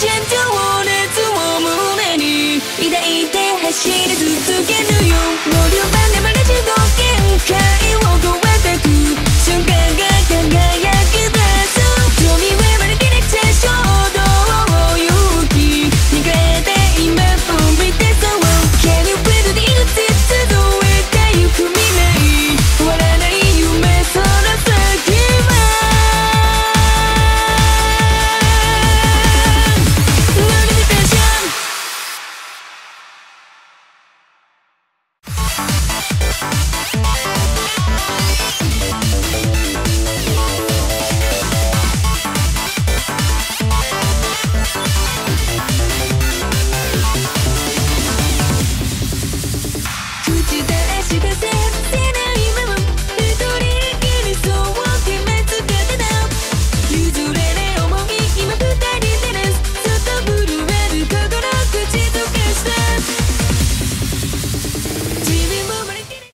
Trên 口